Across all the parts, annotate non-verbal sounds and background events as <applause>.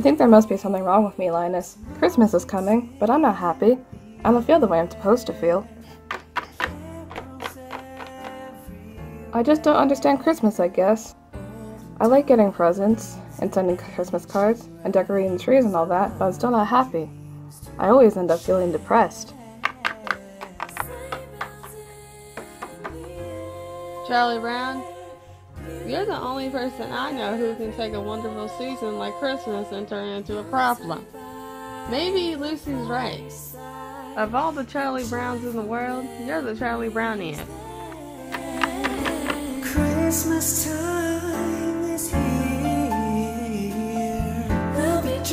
I think there must be something wrong with me, Linus. Christmas is coming, but I'm not happy. I don't feel the way I'm supposed to feel. I just don't understand Christmas, I guess. I like getting presents and sending Christmas cards and decorating trees and all that, but I'm still not happy. I always end up feeling depressed. Charlie Brown, you're the only person I know who can take a wonderful season like Christmas and turn it into a problem. Maybe Lucy's right. Of all the Charlie Browns in the world, you're the Charlie Browniest. Christmas time is here. We'll be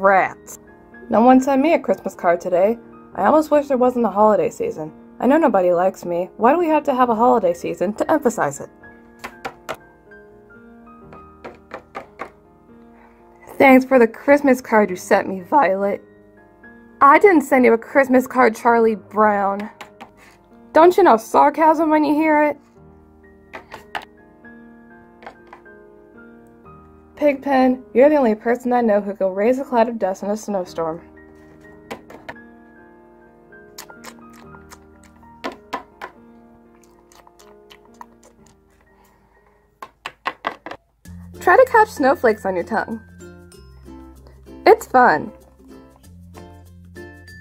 Rats. No one sent me a Christmas card today. I almost wish there wasn't a holiday season. I know nobody likes me. Why do we have to have a holiday season to emphasize it? Thanks for the Christmas card you sent me, Violet. I didn't send you a Christmas card, Charlie Brown. Don't you know sarcasm when you hear it? Pigpen, you're the only person I know who can raise a cloud of dust in a snowstorm. Try to catch snowflakes on your tongue. It's fun.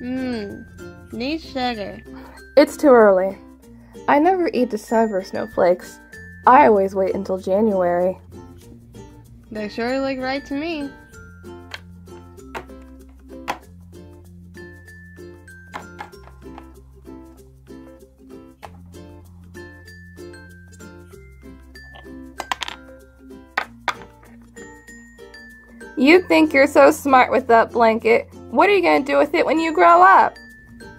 Mmm, need sugar. It's too early. I never eat December snowflakes. I always wait until January. They sure look right to me. You think you're so smart with that blanket. What are you gonna do with it when you grow up?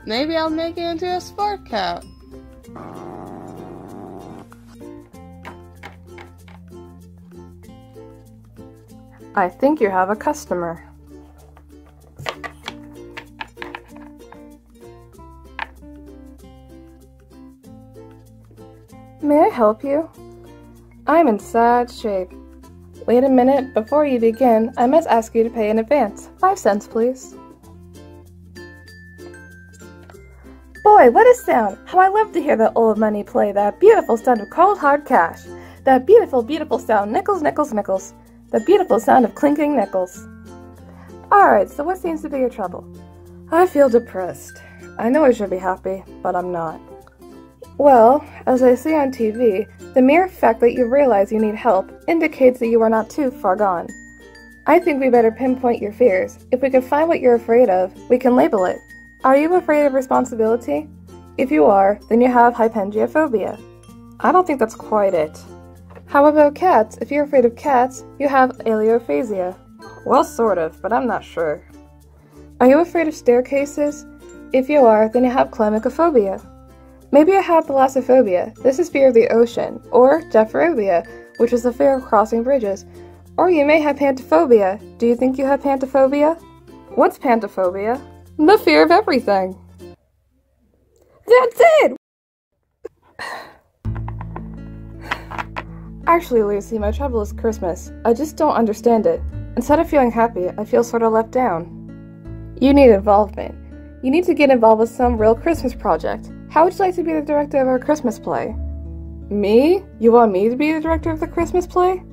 Maybe I'll make it into a sport coat. I think you have a customer. May I help you? I'm in sad shape. Wait a minute, before you begin, I must ask you to pay in advance. Five cents, please. Boy, what a sound! How I love to hear that old money play, that beautiful sound of cold hard cash. That beautiful, beautiful sound, nickels, nickels, nickels. The beautiful sound of clinking nickels. Alright, so what seems to be your trouble? I feel depressed. I know I should be happy, but I'm not. Well, as I see on TV, the mere fact that you realize you need help indicates that you are not too far gone. I think we better pinpoint your fears. If we can find what you're afraid of, we can label it. Are you afraid of responsibility? If you are, then you have hypengyophobia. I don't think that's quite it. How about cats? If you're afraid of cats, you have aliophobia. Well, sort of, but I'm not sure. Are you afraid of staircases? If you are, then you have chlamydophobia. Maybe you have thalassophobia. This is fear of the ocean, or gephyrophobia, which is the fear of crossing bridges. Or you may have pantophobia. Do you think you have pantophobia? What's pantophobia? The fear of everything. That's it! Actually, Lucy, my trouble is Christmas. I just don't understand it. Instead of feeling happy, I feel sort of left down. You need involvement. You need to get involved with some real Christmas project. How would you like to be the director of our Christmas play? Me? You want me to be the director of the Christmas play?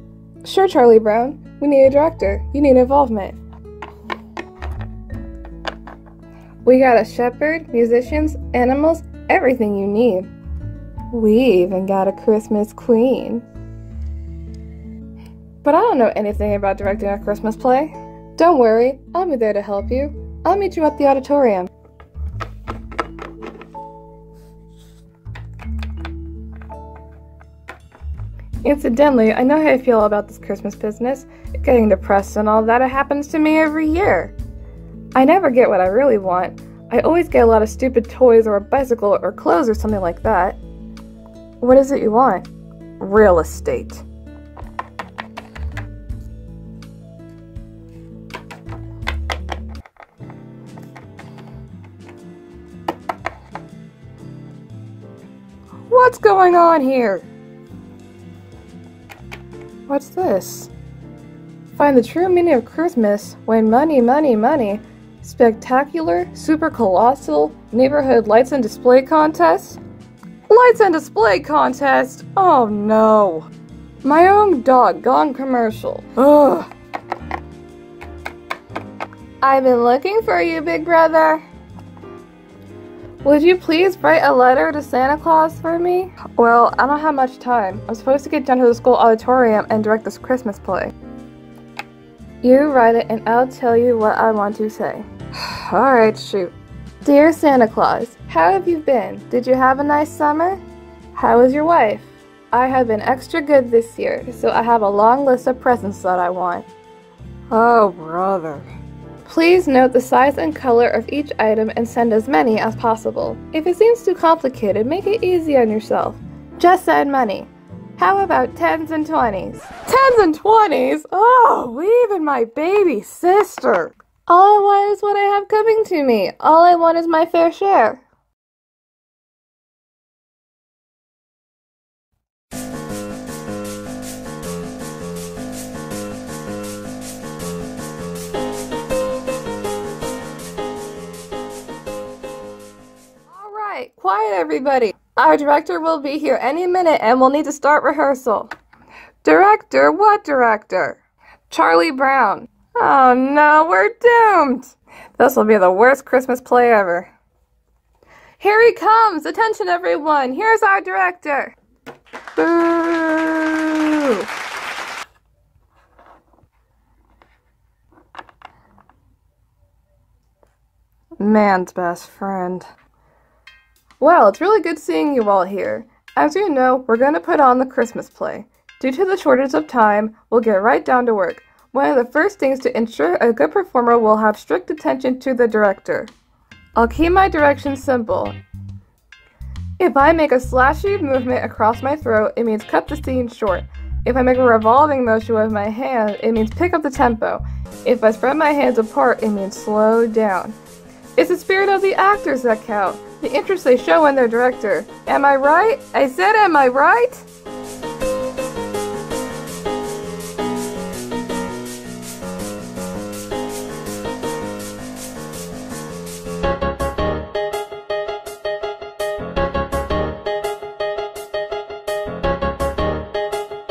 Sure, Charlie Brown. We need a director. You need involvement. We got a shepherd, musicians, animals, everything you need. We even got a Christmas queen. But I don't know anything about directing a Christmas play. Don't worry, I'll be there to help you. I'll meet you at the auditorium. Incidentally, I know how you feel about this Christmas business. Getting depressed and all that, it happens to me every year. I never get what I really want. I always get a lot of stupid toys or a bicycle or clothes or something like that. What is it you want? Real estate. What's going on here? What's this? Find the true meaning of Christmas when money, money, money. Spectacular, super colossal neighborhood lights and display contest? Lights and display contest? Oh no. My own doggone commercial. Ugh. I've been looking for you, big brother. Would you please write a letter to Santa Claus for me? Well, I don't have much time. I'm supposed to get down to the school auditorium and direct this Christmas play. You write it and I'll tell you what I want to say. <sighs> Alright, shoot. Dear Santa Claus, how have you been? Did you have a nice summer? How is your wife? I have been extra good this year, so I have a long list of presents that I want. Oh, brother. Please note the size and color of each item and send as many as possible. If it seems too complicated, make it easy on yourself. Just send money. How about tens and twenties? Tens and twenties? Oh, even my baby sister. All I want is what I have coming to me. All I want is my fair share. Quiet everybody. Our director will be here any minute and we'll need to start rehearsal. Director? What director? Charlie Brown. Oh no, we're doomed! This will be the worst Christmas play ever. Here he comes! Attention everyone! Here's our director! Boo! Man's best friend. Well, it's really good seeing you all here. As you know, we're going to put on the Christmas play. Due to the shortage of time, we'll get right down to work. One of the first things to ensure a good performer will have strict attention to the director. I'll keep my directions simple. If I make a slashy movement across my throat, it means cut the scene short. If I make a revolving motion with my hand, it means pick up the tempo. If I spread my hands apart, it means slow down. It's the spirit of the actors that count, the interest they show in their director. Am I right? I said, am I right?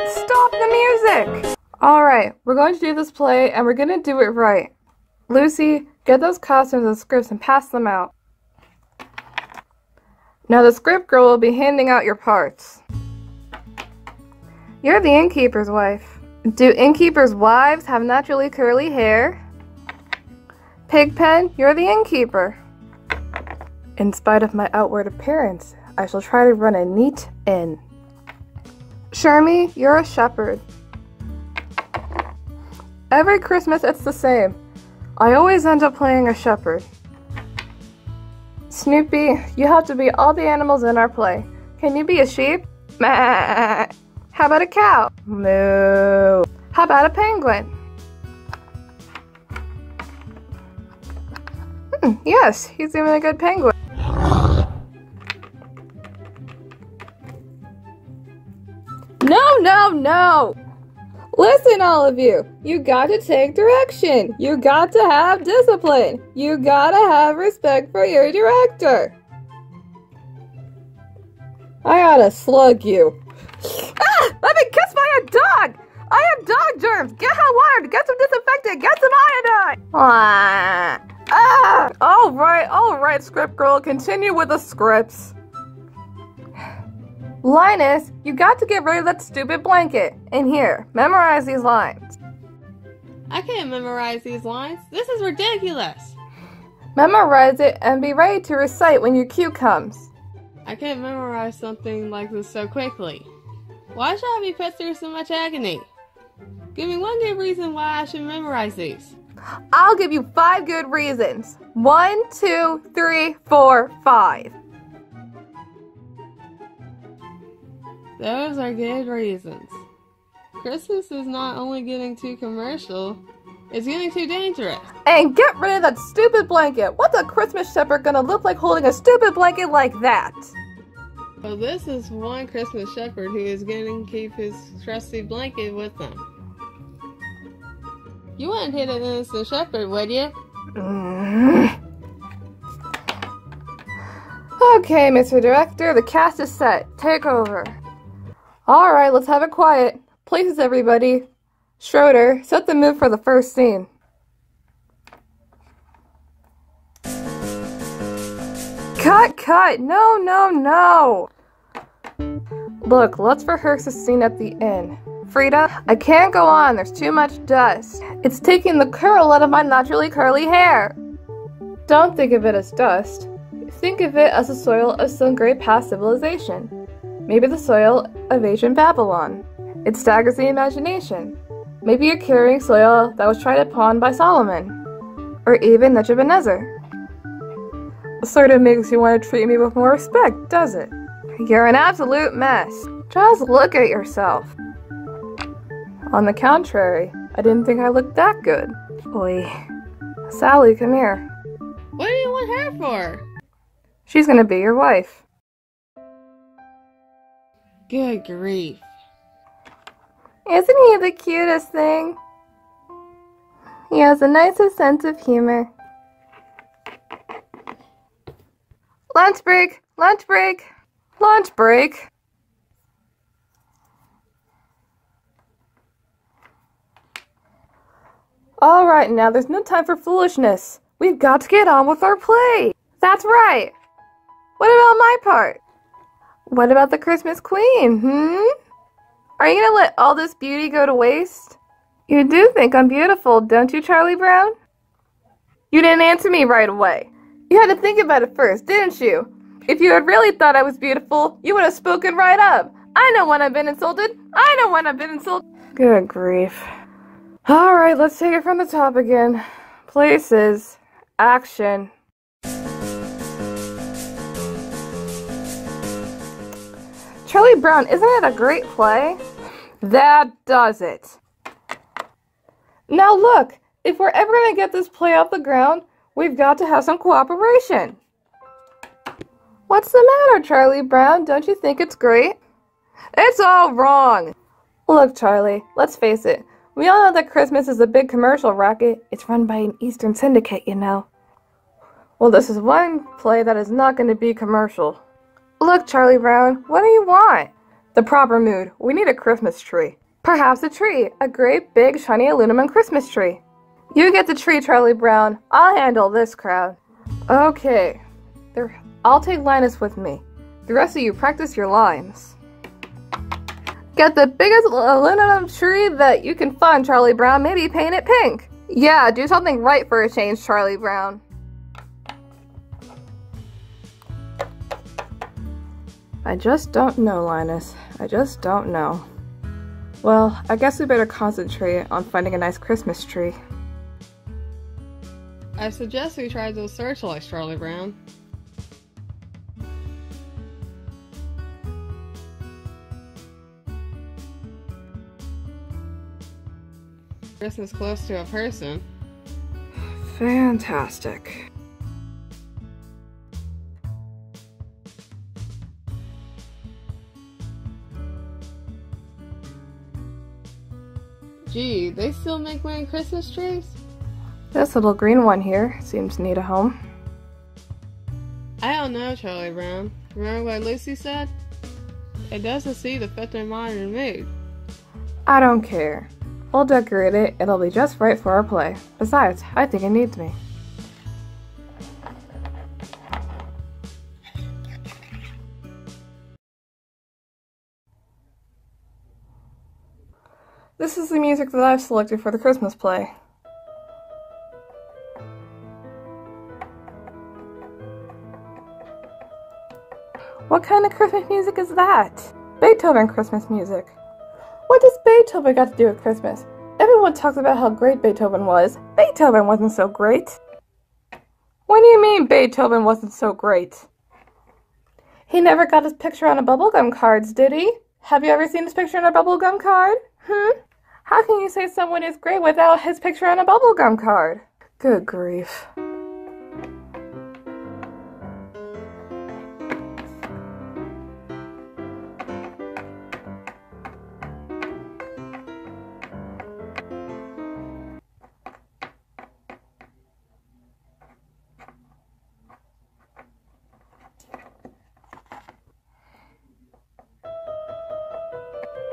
Stop the music! Alright, we're going to do this play and we're going to do it right. Lucy, get those costumes and scripts and pass them out. Now the script girl will be handing out your parts. You're the innkeeper's wife. Do innkeepers' wives have naturally curly hair? Pigpen, you're the innkeeper. In spite of my outward appearance, I shall try to run a neat inn. Shermie, you're a shepherd. Every Christmas it's the same. I always end up playing a shepherd. Snoopy, you have to be all the animals in our play. Can you be a sheep? How about a cow? Moo. How about a penguin? Hmm, yes, he's even a good penguin. No, no, no! Listen, all of you. You got to take direction. You got to have discipline. You gotta have respect for your director. I oughta slug you. Ah! Let me kiss my dog! I have dog germs! Get hot water! Get some disinfectant! Get some iodine! Ah! ah! Alright, alright, script girl. Continue with the scripts. Linus, you got to get rid of that stupid blanket. And here, memorize these lines. I can't memorize these lines. This is ridiculous. Memorize it and be ready to recite when your cue comes. I can't memorize something like this so quickly. Why should I be put through so much agony? Give me one good reason why I should memorize these. I'll give you five good reasons. One, two, three, four, five. Those are good reasons. Christmas is not only getting too commercial, it's getting too dangerous. And get rid of that stupid blanket. What's a Christmas shepherd gonna look like holding a stupid blanket like that? Well, this is one Christmas shepherd who is to keep his trusty blanket with him. You wouldn't hit an innocent shepherd, would you? Mm. <sighs> Okay, Mr. Director, the cast is set. Take over. Alright, let's have it quiet. Places, everybody. Schroeder, set the mood for the first scene. Cut, cut! No, no, no! Look, let's rehearse the scene at the inn. Frida, I can't go on, there's too much dust. It's taking the curl out of my naturally curly hair. Don't think of it as dust. Think of it as the soil of some great past civilization. Maybe the soil of ancient Babylon. It staggers the imagination. Maybe you're carrying soil that was tried upon by Solomon, or even Nebuchadnezzar. Sort of makes you want to treat me with more respect, does it? You're an absolute mess. Just look at yourself. On the contrary, I didn't think I looked that good. Oi. Sally, come here. What do you want her for? She's gonna be your wife. Good grief. Isn't he the cutest thing? He has the nicest sense of humor. Lunch break! Lunch break! Lunch break! Alright, now there's no time for foolishness. We've got to get on with our play. That's right. What about my part? What about the Christmas Queen, hmm? Are you gonna let all this beauty go to waste? You do think I'm beautiful, don't you, Charlie Brown? You didn't answer me right away. You had to think about it first, didn't you? If you had really thought I was beautiful, you would have spoken right up. I know when I've been insulted. I know when I've been insulted. Good grief. Alright, let's take it from the top again. Places. Action. Charlie Brown, isn't it a great play? That does it. Now look, if we're ever going to get this play off the ground, we've got to have some cooperation. What's the matter, Charlie Brown? Don't you think it's great? It's all wrong. Look, Charlie, let's face it. We all know that Christmas is a big commercial racket. It's run by an Eastern syndicate, you know. Well, this is one play that is not going to be commercial. Look, Charlie Brown, what do you want? The proper mood. We need a Christmas tree. Perhaps a tree. A great big shiny aluminum Christmas tree. You get the tree, Charlie Brown. I'll handle this crowd. Okay. There, I'll take Linus with me. The rest of you practice your lines. Get the biggest aluminum tree that you can find, Charlie Brown. Maybe paint it pink. Yeah, do something right for a change, Charlie Brown. I just don't know, Linus. I just don't know. Well, I guess we better concentrate on finding a nice Christmas tree. I suggest we try those searchlights, Charlie Brown. Christmas close to a person. Fantastic. Gee, they still make wearing Christmas trees? This little green one here seems to need a home. I don't know, Charlie Brown. Remember what Lucy said? It doesn't seem to fit their modern mood. I don't care. We'll decorate it, it'll be just right for our play. Besides, I think it needs me. Is the music that I've selected for the Christmas play. What kind of Christmas music is that? Beethoven Christmas music. What does Beethoven got to do with Christmas? Everyone talks about how great Beethoven was. Beethoven wasn't so great. What do you mean Beethoven wasn't so great? He never got his picture on a bubblegum cards, did he? Have you ever seen his picture on a bubblegum card? Hmm? How can you say someone is great without his picture on a bubblegum card? Good grief.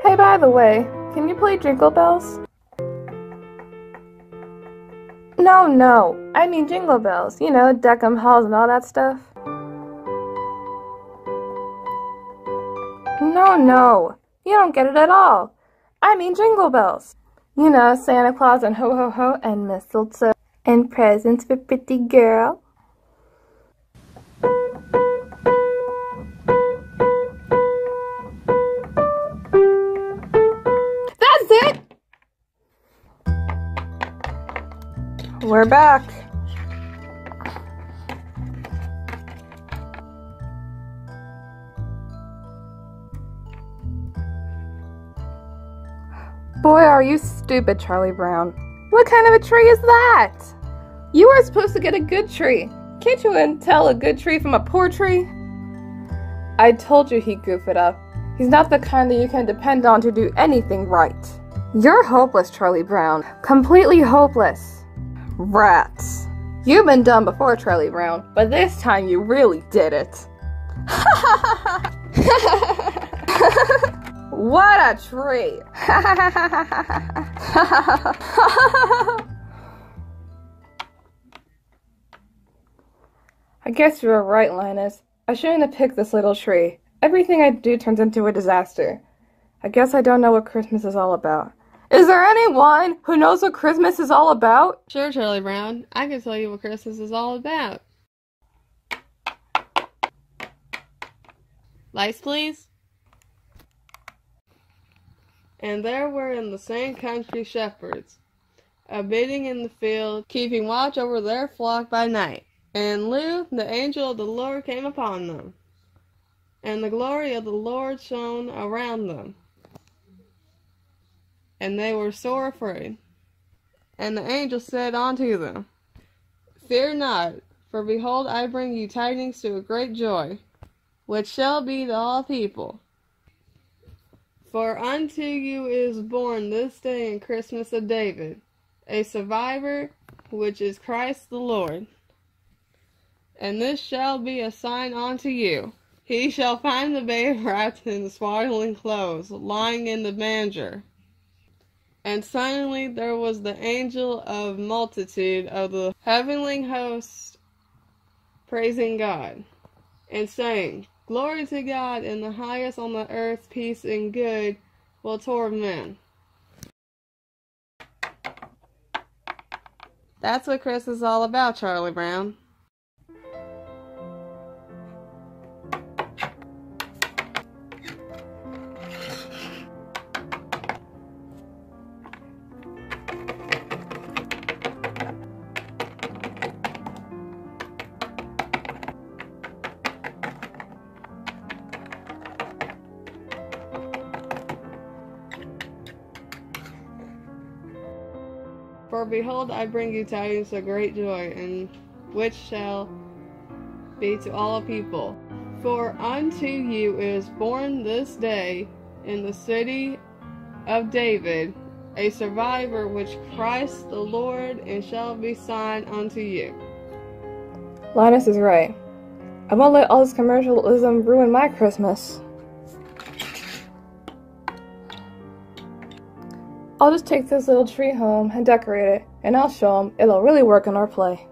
Hey, by the way, can you play Jingle Bells? No, no, I mean Jingle Bells. You know, deck 'em halls and all that stuff. No, no, you don't get it at all. I mean Jingle Bells. You know, Santa Claus and ho ho ho and mistletoe and presents for pretty girl. We're back. Boy, are you stupid, Charlie Brown. What kind of a tree is that? You were supposed to get a good tree. Can't you even tell a good tree from a poor tree? I told you he'd goof it up. He's not the kind that you can depend on to do anything right. You're hopeless, Charlie Brown. Completely hopeless. Rats. You've been done before, Charlie Brown, but this time you really did it. <laughs> what a tree! <laughs> I guess you were right, Linus. I shouldn't have picked this little tree. Everything I do turns into a disaster. I guess I don't know what Christmas is all about. Is there anyone who knows what Christmas is all about? Sure, Charlie Brown. I can tell you what Christmas is all about. Lights, please. And there were in the same country shepherds, abiding in the field, keeping watch over their flock by night. And lo, the angel of the Lord came upon them, and the glory of the Lord shone around them. And they were sore afraid. And the angel said unto them, Fear not, for behold, I bring you tidings to a great joy, which shall be to all people. For unto you is born this day in Christmas of David a survivor, which is Christ the Lord. And this shall be a sign unto you. He shall find the babe wrapped in swaddling clothes, lying in the manger. And suddenly there was the angel of multitude of the heavenly host praising God, and saying, Glory to God in the highest on the earth, peace and good will toward men. That's what Chris is all about, Charlie Brown. For behold, I bring you tidings of great joy, and which shall be to all people. For unto you is born this day in the city of David a survivor which Christ the Lord and shall be signed unto you. Linus is right. I won't let all this commercialism ruin my Christmas. I'll just take this little tree home and decorate it, and I'll show them it'll really work in our play.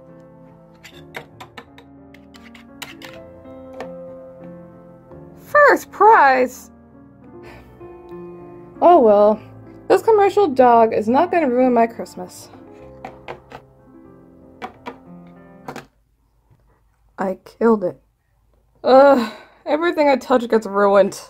First prize! Oh well, this commercial dog is not gonna ruin my Christmas. I killed it. Ugh, everything I touch gets ruined.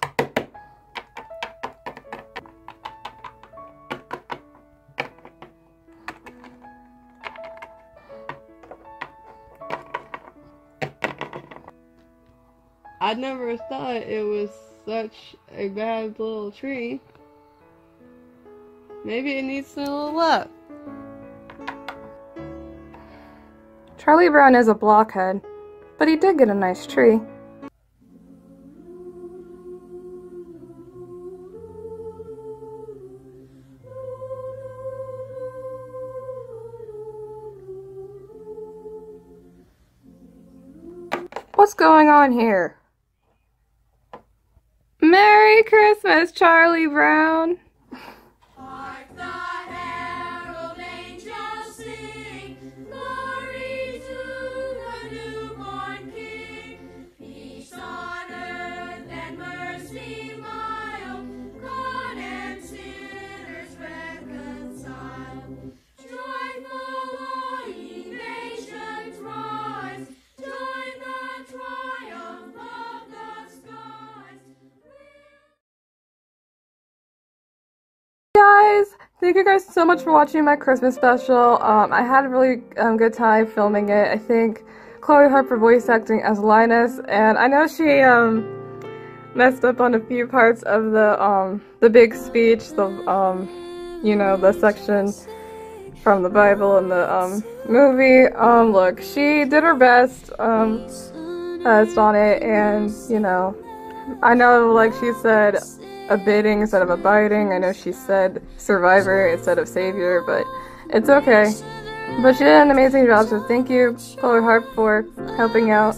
I never thought it was such a bad little tree. Maybe it needs a little love. Charlie Brown is a blockhead, but he did get a nice tree. What's going on here? Merry Christmas, Charlie Brown! Thank you guys so much for watching my christmas special. Um, i had a really um, good time filming it. I think chloe harper voice acting as linus and i know she um, messed up on a few parts of the um, the big speech the um, you know the section from the bible and the um, movie. Look she did her best best on it and you know I know, like she said, abating instead of abiding. I know she said survivor instead of savior, but it's okay. But she did an amazing job, so thank you, Chloe Harp, for helping out.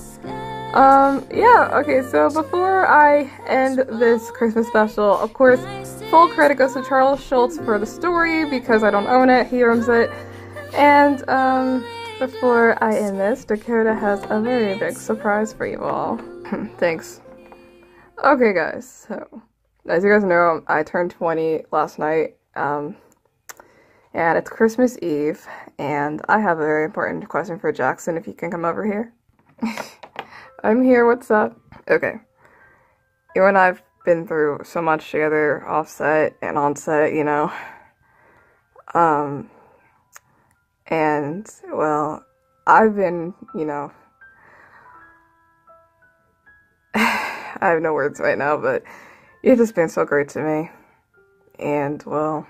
Um, yeah, okay, so before I end this Christmas special, of course, full credit goes to Charles Schulz for the story because I don't own it, he owns it. And, um, before I end this, Dakota has a very big surprise for you all. <laughs> Thanks. Okay, guys, so as you guys know, I turned 20 last night, um, and it's Christmas Eve, and I have a very important question for Jackson if you can come over here. <laughs> I'm here, what's up? Okay. You and I've been through so much together, offset and onset, you know. Um, and, well, I've been, you know, <sighs> I have no words right now, but you've just been so great to me. And, well,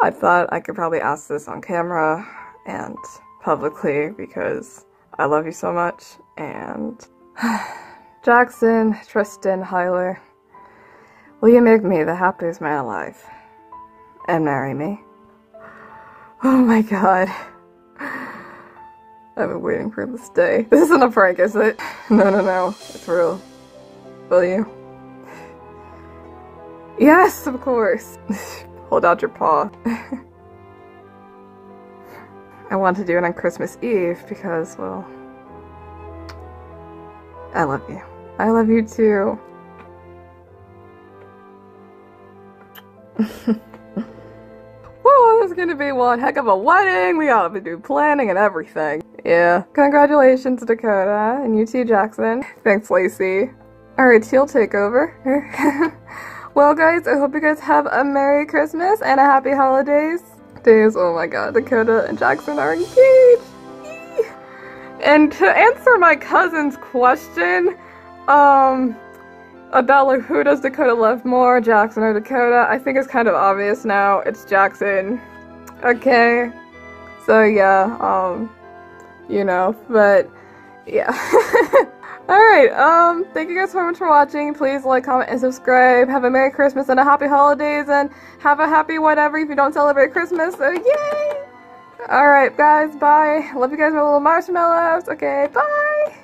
I thought I could probably ask this on camera and publicly because I love you so much. And, <sighs> Jackson, Tristan, Hyler, will you make me the happiest man alive? And marry me? Oh my god. I've been waiting for this day. This isn't a prank, is it? No, no, no. It's real. Will you? Yes, of course. <laughs> Hold out your paw. <laughs> I want to do it on Christmas Eve because, well, I love you. I love you too. <laughs> Whoa, this is gonna be one heck of a wedding. We gotta do planning and everything. Yeah. Congratulations, Dakota. And you too, Jackson. Thanks, Lacey. Alright, Teal take over. Well, guys, I hope you guys have a Merry Christmas and a Happy Holidays. Days, oh my god, Dakota and Jackson are engaged. And to answer my cousin's question, um, about like who does Dakota love more, Jackson or Dakota, I think it's kind of obvious now. It's Jackson. Okay. So yeah, um, you know, but yeah. <laughs> Alright, um, thank you guys so much for watching. Please like, comment, and subscribe. Have a Merry Christmas and a Happy Holidays, and have a happy whatever if you don't celebrate Christmas, so yay! Alright, guys, bye. Love you guys, my little marshmallows. Okay, bye!